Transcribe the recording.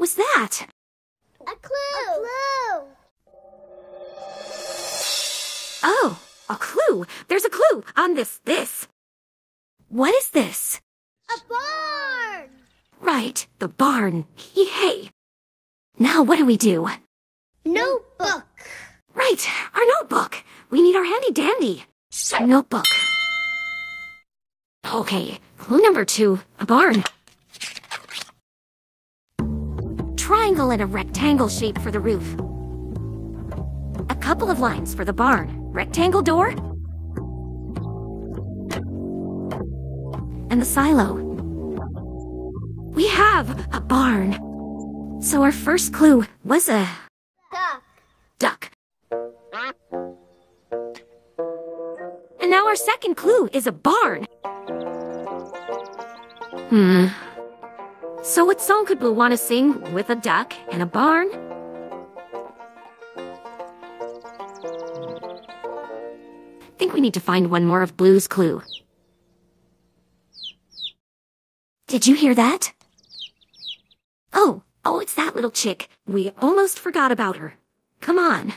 What was that? A clue! A clue! Oh, a clue. There's a clue on this, this. What is this? A barn! Right, the barn. Yay. Now what do we do? Notebook! Right, our notebook. We need our handy dandy. Notebook. Okay, clue number two, a barn. Triangle and a rectangle shape for the roof. A couple of lines for the barn. Rectangle door. And the silo. We have a barn. So our first clue was a Duck! duck. And now our second clue is a barn. Hmm. So what song could Blue want to sing with a duck and a barn? Think we need to find one more of Blue's clue. Did you hear that? Oh, oh, it's that little chick. We almost forgot about her. Come on.